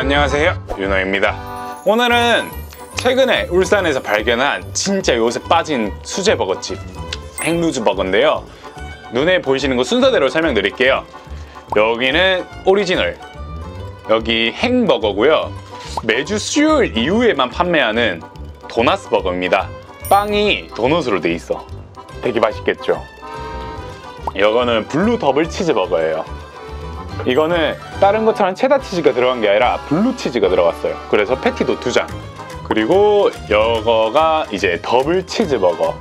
안녕하세요. 윤호입니다. 오늘은 최근에 울산에서 발견한 진짜 요새 빠진 수제 버거집 행루즈 버거인데요. 눈에 보이시는 거 순서대로 설명드릴게요. 여기는 오리지널, 여기 행버거고요. 매주 수요일 이후에만 판매하는 도나스 버거입니다. 빵이 도넛으로 돼 있어. 되게 맛있겠죠? 이거는 블루 더블 치즈 버거예요. 이거는 다른 것처럼 체다 치즈가 들어간 게 아니라 블루 치즈가 들어갔어요. 그래서 패티도 두 장. 그리고 이거가 이제 더블 치즈 버거.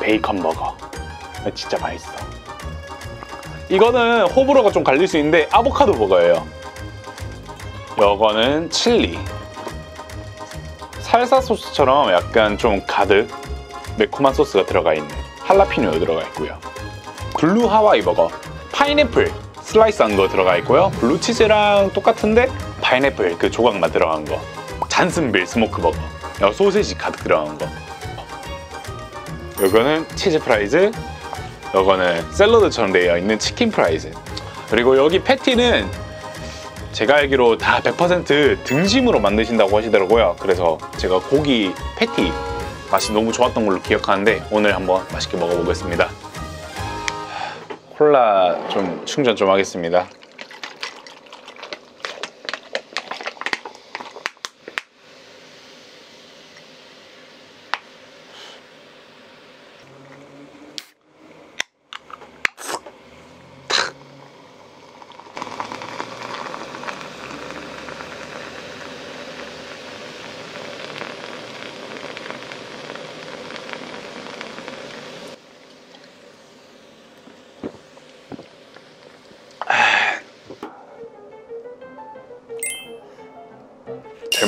베이컨 버거. 진짜 맛있어. 이거는 호불호가 좀 갈릴 수 있는데 아보카도 버거예요. 이거는 칠리. 살사 소스처럼 약간 좀 가득 매콤한 소스가 들어가 있는 할라피뇨 들어가 있고요. 블루 하와이 버거. 파인애플 슬라이스한 거 들어가 있고요. 블루 치즈랑 똑같은데 파인애플 그 조각만 들어간 거. 잔슨빌 smoke 버거. 소세지 가득 들어간 거. 이거는 치즈 fries. 이거는 샐러드처럼 되어 있는 치킨 fries. 그리고 여기 패티는 제가 알기로 다 100% 등심으로 만드신다고 하시더라고요. 그래서 제가 고기 패티 맛이 너무 좋았던 걸로 기억하는데 오늘 한번 맛있게 먹어보겠습니다. 콜라 좀 충전 좀 하겠습니다.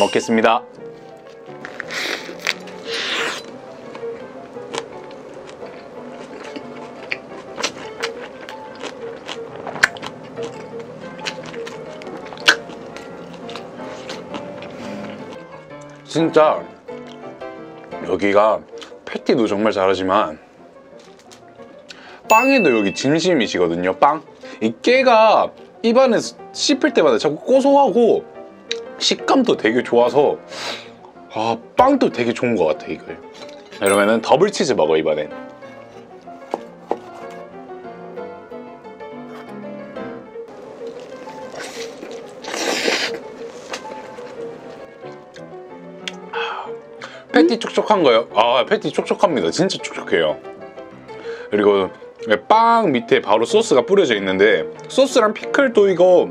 먹겠습니다. 진짜 여기가 패티도 정말 잘하지만 빵에도 여기 진심이시거든요 빵. 이 깨가 입안에서 씹힐 때마다 자꾸 고소하고 식감도 되게 좋아서 아 빵도 되게 좋은 것 같아 이걸. 이러면은 더블 치즈 버거 이번엔. 패티 촉촉한 거요? 아 패티 촉촉합니다. 진짜 촉촉해요. 그리고 빵 밑에 바로 소스가 뿌려져 있는데 소스랑 피클도 이거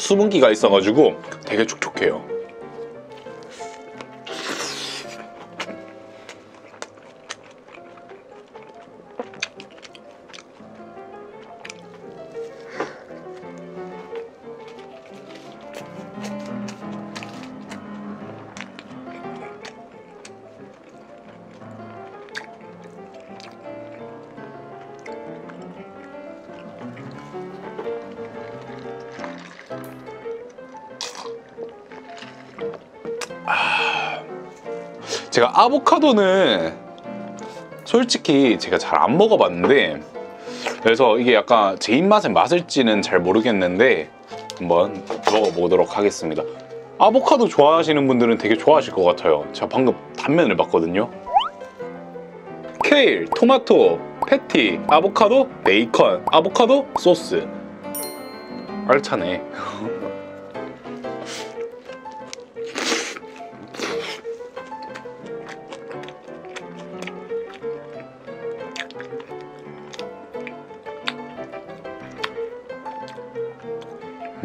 수분기가 있어가지고 되게 촉촉해요. 제가 아보카도는 솔직히 제가 잘 안 먹어봤는데 그래서 이게 약간 제 입맛에 맞을지는 잘 모르겠는데 한번 먹어보도록 하겠습니다. 아보카도 좋아하시는 분들은 되게 좋아하실 것 같아요. 제가 방금 단면을 봤거든요. 케일, 토마토, 패티, 아보카도, 베이컨, 아보카도, 소스. 알차네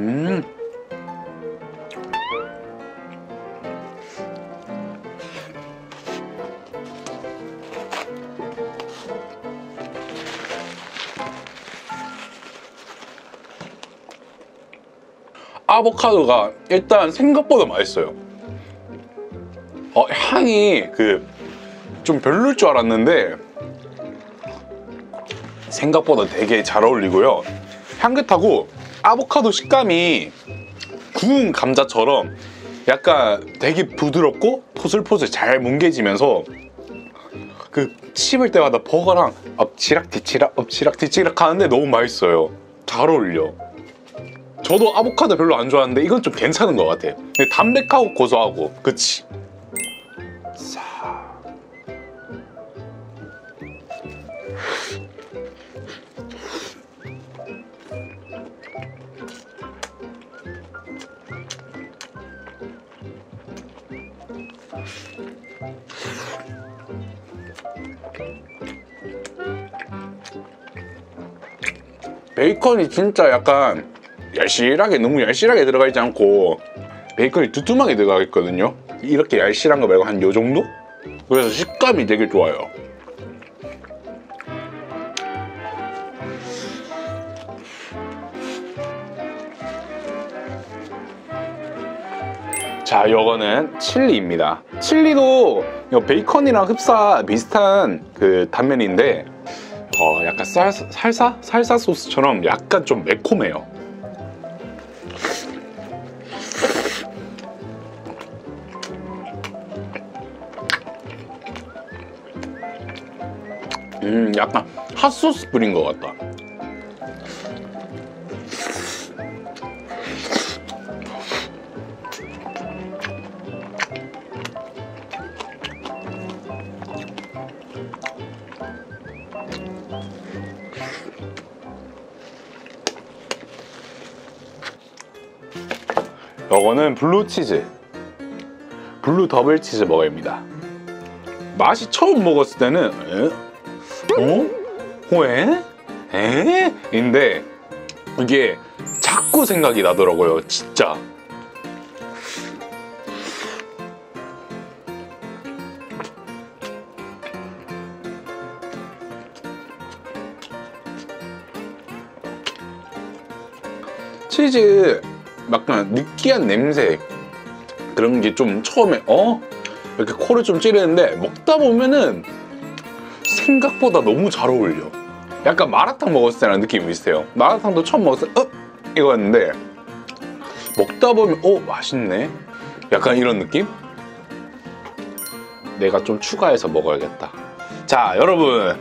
음. 아보카도가 일단 생각보다 맛있어요. 어, 향이 그 좀 별로일 줄 알았는데 생각보다 되게 잘 어울리고요. 향긋하고 아보카도 식감이 구운 감자처럼 약간 되게 부드럽고 포슬포슬 잘 뭉개지면서 그 씹을 때마다 버거랑 엎치락 뒤치락 엎치락 뒤치락 하는데 너무 맛있어요. 잘 어울려. 저도 아보카도 별로 안 좋아하는데 이건 좀 괜찮은 것 같아. 담백하고 고소하고, 그치? 베이컨이 진짜 약간 얄실하게 너무 얄실하게 들어가 있지 않고 베이컨이 두툼하게 들어가 있거든요 이렇게 얄실한 거 말고 한 요 정도? 그래서 식감이 되게 좋아요 자, 요거는 칠리입니다. 칠리도 요 베이컨이랑 흡사 비슷한 그 단면인데 어, 약간 쌀, 살사? 살사 소스처럼 약간 좀 매콤해요. 음, 약간 핫소스 뿌린 것 같다. 요거는 블루 치즈 블루 더블 치즈 버거입니다 맛이 처음 먹었을 때는 에? 어? 왜? 에? 인데 이게 자꾸 생각이 나더라고요 진짜 치즈 약간 느끼한 냄새 그런 게 좀 처음에 어? 이렇게 코를 좀 찌르는데 먹다 보면은 생각보다 너무 잘 어울려 약간 마라탕 먹었을 때랑 느낌이 비슷해요 마라탕도 처음 먹었을 때 어? 이거였는데 먹다 보면 어? 맛있네 약간 이런 느낌? 내가 좀 추가해서 먹어야겠다 자 여러분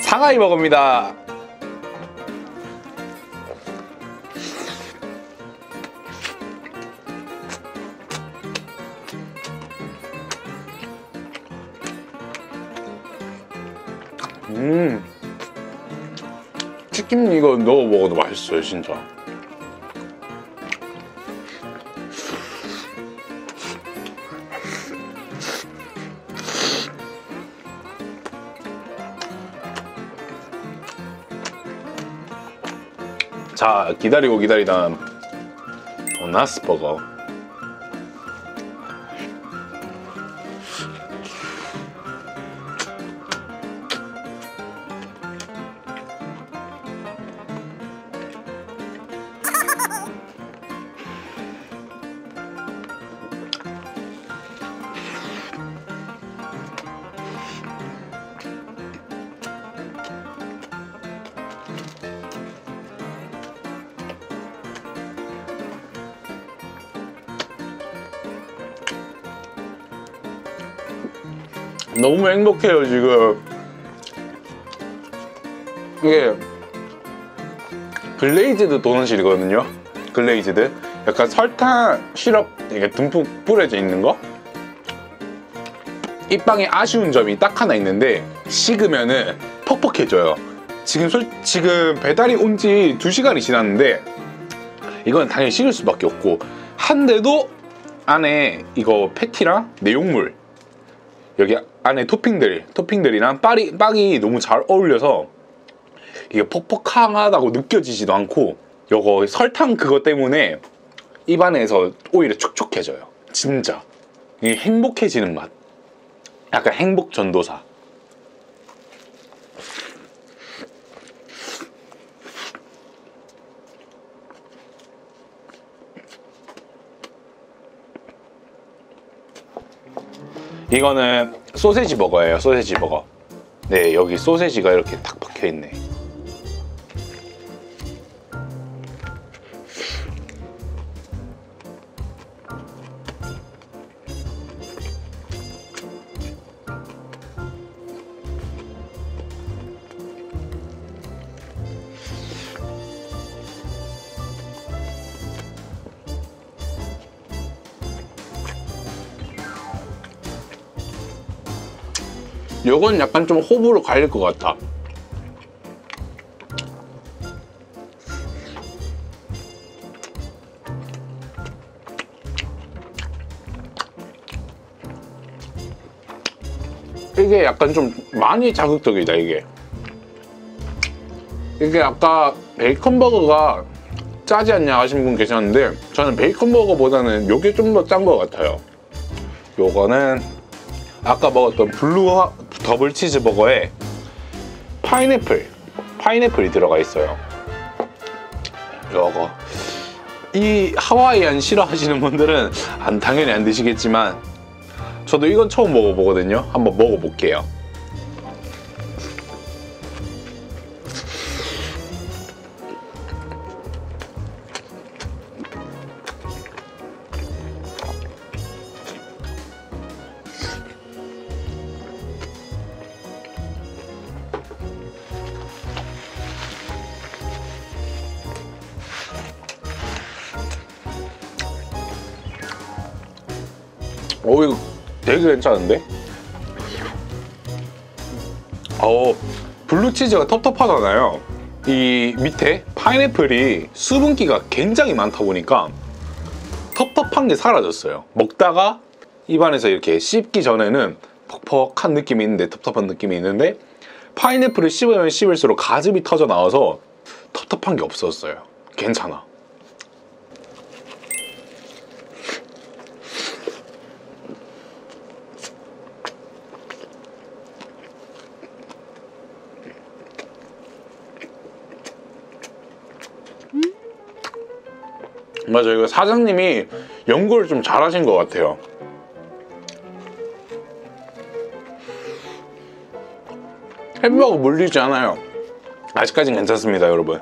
상하이 버거입니다 음. 치킨 이거 넣어 먹어도 맛있어요 진짜. 자 기다리고 기다리던 도나스 버거 너무 행복해요 지금. 이게 glazed 도넛이거든요. glazed. 약간 설탕 시럽 이게 듬뿍 뿌려져 있는 거? 이 빵에 아쉬운 점이 딱 하나 있는데 식으면은 퍽퍽해져요. 지금 솔, 지금 배달이 온 지 2시간이 지났는데 이건 당연히 식을 수밖에 없고 한데도 안에 이거 패티랑 내용물 여기 안에 토핑들, 토핑들이랑 빵이, 빵이 너무 잘 어울려서 이게 퍽퍽하다고 느껴지지도 않고 요거 설탕 그거 때문에 입안에서 오히려 촉촉해져요. 진짜. 이게 행복해지는 맛. 약간 행복 전도사. 이거는 소세지 버거예요. 소세지 버거. 네, 여기 소세지가 이렇게 탁 박혀 있네. 요건 약간 좀 호불호 갈릴 것 같아. 이게 약간 좀 많이 자극적이다 이게 이게 아까 베이컨 버거가 짜지 않냐 하신 분 계셨는데 저는 베이컨 버거보다는 요게 좀 더 짠 것 같아요 요거는 아까 먹었던 블루 하- 더블 치즈 버거에 파인애플 파인애플이 들어가 있어요 요거 이 하와이안 싫어하시는 분들은 안 당연히 안 드시겠지만 저도 이건 처음 먹어보거든요. 한번 먹어볼게요. 오 이거 되게 괜찮은데? 어 블루치즈가 텁텁하잖아요. 이 밑에 파인애플이 수분기가 굉장히 많다 보니까 텁텁한 게 사라졌어요. 먹다가 입안에서 이렇게 씹기 전에는 퍽퍽한 느낌이 있는데 텁텁한 느낌이 있는데 파인애플을 씹으면 씹을수록 가즙이 터져 나와서 텁텁한 게 없었어요. 괜찮아 맞아요. 이거 사장님이 연구를 좀 잘하신 것 같아요. 햄버거 물리지 않아요. 아직까진 괜찮습니다, 여러분.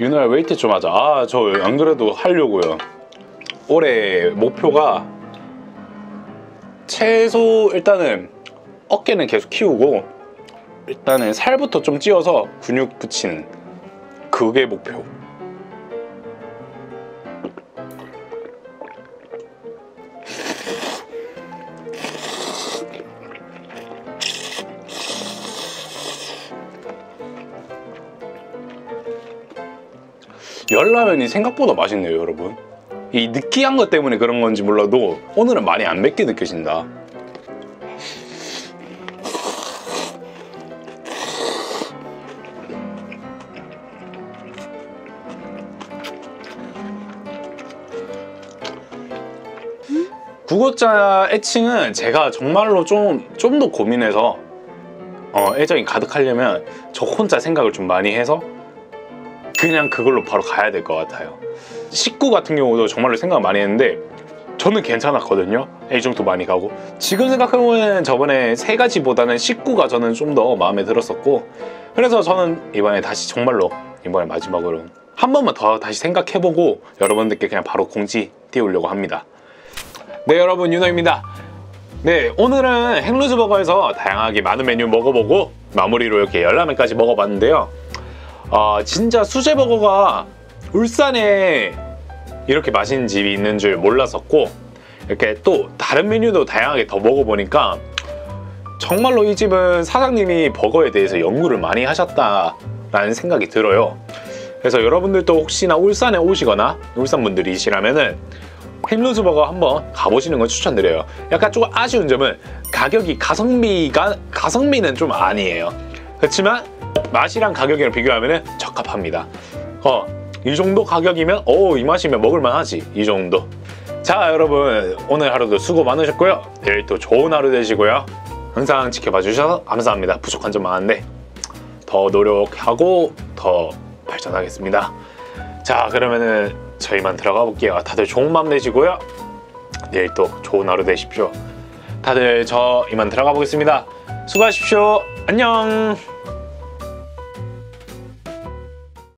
윤호야 웨이트 좀 하자. 아, 저 안 그래도 하려고요. 올해 목표가 최소 일단은 어깨는 계속 키우고 일단은 살부터 좀 찌어서 근육 붙이는 그게 목표. 열라면이 생각보다 맛있네요, 여러분. 이 느끼한 것 때문에 그런 건지 몰라도 오늘은 많이 안 맵게 느껴진다. 구독자 애칭은 제가 정말로 좀 좀 더 고민해서 어, 애정이 가득하려면 저 혼자 생각을 좀 많이 해서 그냥 그걸로 바로 가야 될 것 같아요. 식구 같은 경우도 정말로 생각 많이 했는데 저는 괜찮았거든요. 애정도 많이 가고 지금 생각해보면 저번에 세 가지보다는 식구가 저는 좀 더 마음에 들었었고 그래서 저는 이번에 다시 정말로 이번에 마지막으로 한 번만 더 다시 생각해보고 여러분들께 그냥 바로 공지 띄우려고 합니다. 네 여러분 윤호입니다. 네 오늘은 행루즈버거에서 다양하게 많은 메뉴 먹어보고 마무리로 이렇게 열라면까지 먹어봤는데요. 아 진짜 수제버거가 울산에 이렇게 맛있는 집이 있는 줄 몰랐었고 이렇게 또 다른 메뉴도 다양하게 더 먹어보니까 정말로 이 집은 사장님이 버거에 대해서 연구를 많이 하셨다라는 생각이 들어요. 그래서 여러분들도 혹시나 울산에 오시거나 울산 분들이시라면은 햄루즈버거 한번 가보시는 걸 추천드려요. 약간 조금 아쉬운 점은 가격이 가성비가 가성비는 좀 아니에요. 그렇지만 맛이랑 가격이랑 비교하면 적합합니다. 어, 이 정도 가격이면 오, 이 맛이면 먹을만 하지. 이 정도. 자, 여러분 오늘 하루도 수고 많으셨고요. 내일 또 좋은 하루 되시고요. 항상 지켜봐 주셔서 감사합니다. 부족한 점 많은데 더 노력하고 더 발전하겠습니다. 자, 그러면은 저희만 들어가 볼게요. 다들 좋은 밤 되시고요. 내일 또 좋은 하루 되십시오. 다들 저 이만 들어가 보겠습니다. 수고하십시오. 안녕.